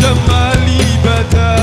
جمالي بدا